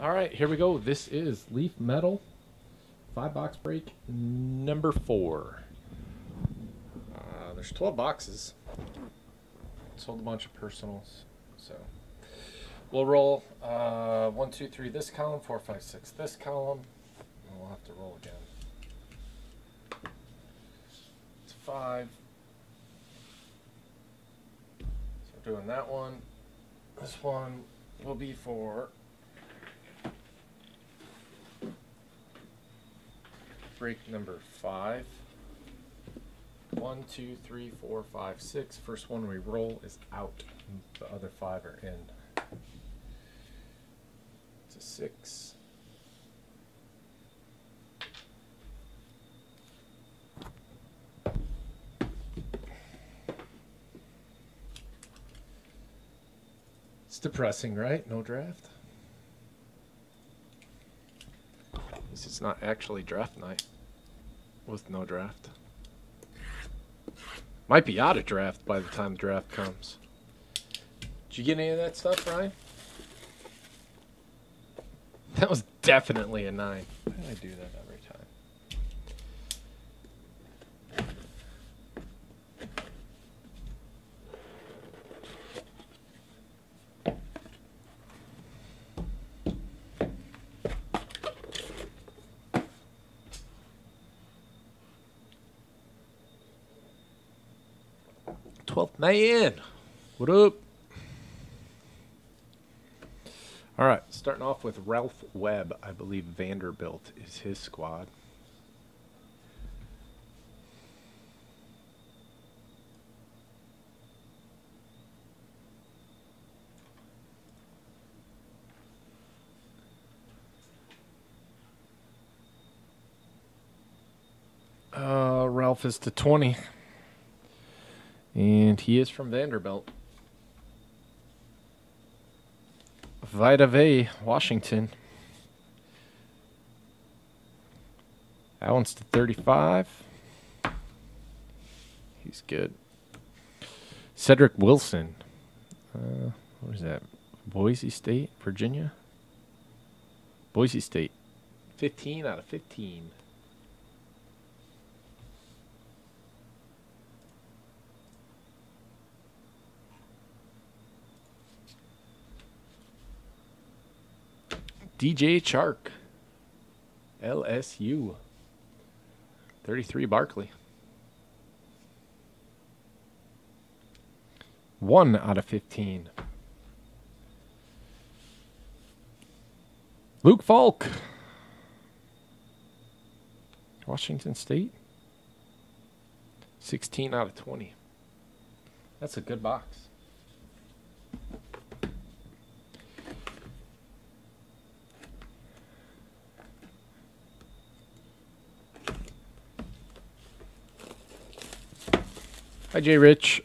All right, here we go. This is Leaf Metal, five box break number four. Uh, there's 12 boxes. Sold a bunch of personals, so we'll roll uh, one, two, three. This column, four, five, six. This column, and we'll have to roll again. It's five. So we're doing that one. This one will be for break number five. One, two, three, four, five, six. First one we roll is out. The other five are in. It's a six. It's depressing, right? No draft. Least it's not actually draft night with no draft. Might be out of draft by the time the draft comes. Did you get any of that stuff, Ryan? That was definitely a nine. Why do I do that every time? Twelfth man. What up? All right, starting off with Ralph Webb. I believe Vanderbilt is his squad. Uh, Ralph is to 20. And he is from Vanderbilt. Vita Vea, Washington. That one's to 35. He's good. Cedric Wilson. Uh, what is that? Boise State, Virginia? Boise State. 15 out of 15. DJ Chark. LSU. 33 Barkley. One out of 15. Luke Falk. Washington State. 16 out of 20. That's a good box. Jay Rich.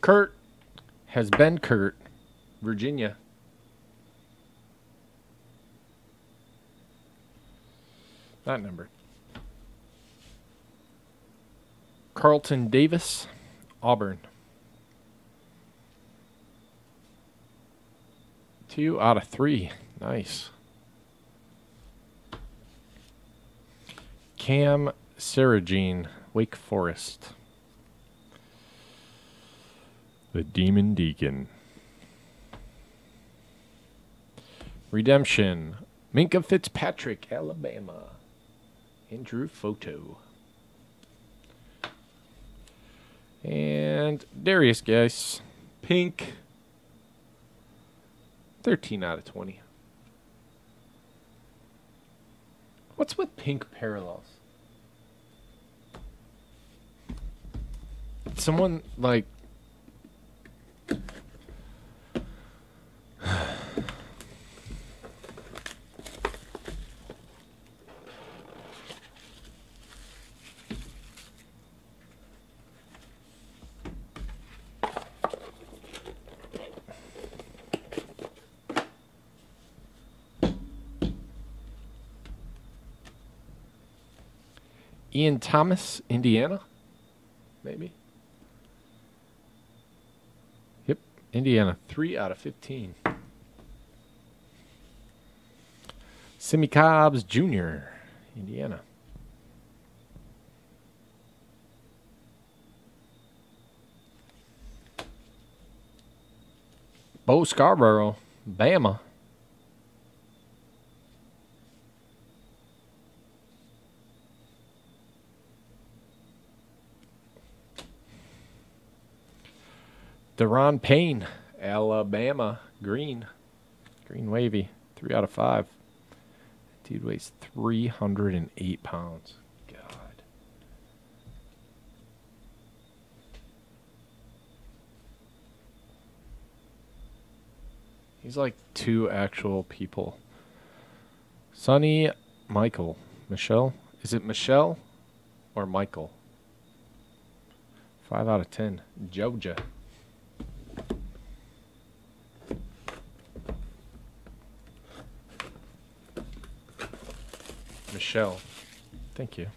Kurt has been Kurt, Virginia. That number. Carlton Davis, Auburn. Two out of three. Nice. Cam Serigne, Wake Forest. The Demon Deacon. Redemption. Minkah Fitzpatrick, Alabama. Andrew Photo. And Derrius Guice. Pink. 13 out of 20. What's with pink parallels? Someone like Ian Thomas, Indiana. Maybe. Yep, Indiana. 3 out of 15. Simmie Cobbs Jr., Indiana. Bo Scarborough, Bama. Da'Ron Payne, Alabama, green. Green wavy, three out of five. Dude weighs 308 pounds. God. He's like two actual people. Sony Michael. Michelle? Is it Michelle or Michael? Five out of ten. Georgia. Michelle. Thank you.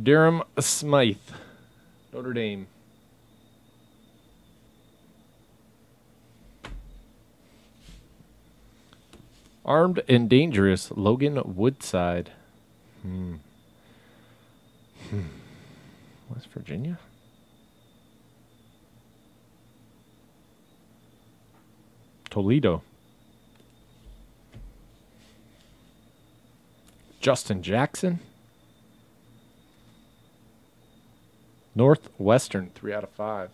Durham Smythe, Notre Dame. Armed and Dangerous, Logan Woodside. Hmm. Hmm. West Virginia? Toledo. Justin Jackson. Northwestern, three out of five.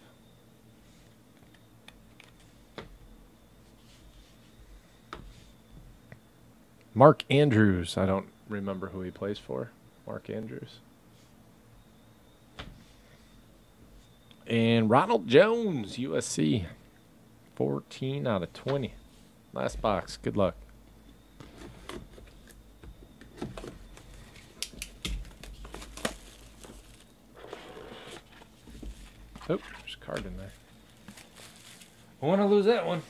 Mark Andrews. I don't remember who he plays for. Mark Andrews. And Ronald Jones, USC. 14 out of 20. Last box. Good luck. Oh, there's a card in there. I want to lose that one.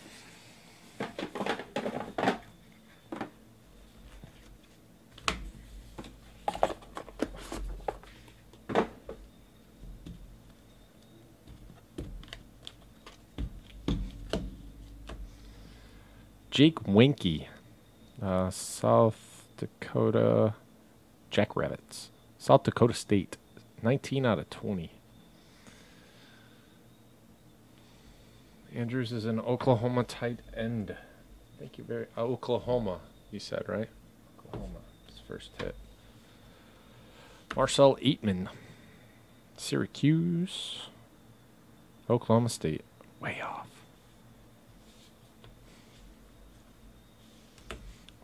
Jake Wieneke, uh, South Dakota Jackrabbits, South Dakota State, 19 out of 20. Andrews is an Oklahoma tight end. Thank you very uh, Oklahoma, you said, right? Oklahoma. His first hit. Marcel Ateman. Syracuse. Oklahoma State. Way off.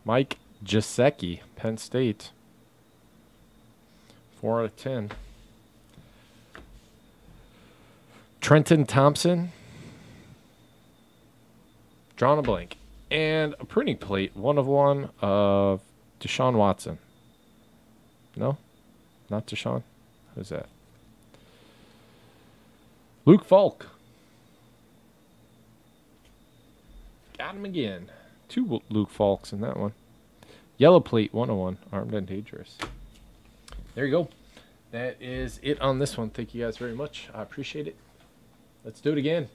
Mike Gesicki, Penn State. Four out of ten. Trenton Thompson. Drawn a blank. And a printing plate, one of one of Deshaun Watson. No? Not Deshaun? Who's that? Luke Falk. Got him again. Two Luke Falks in that one. Yellow plate 101, armed and dangerous. There you go. That is it on this one. Thank you guys very much. I appreciate it. Let's do it again.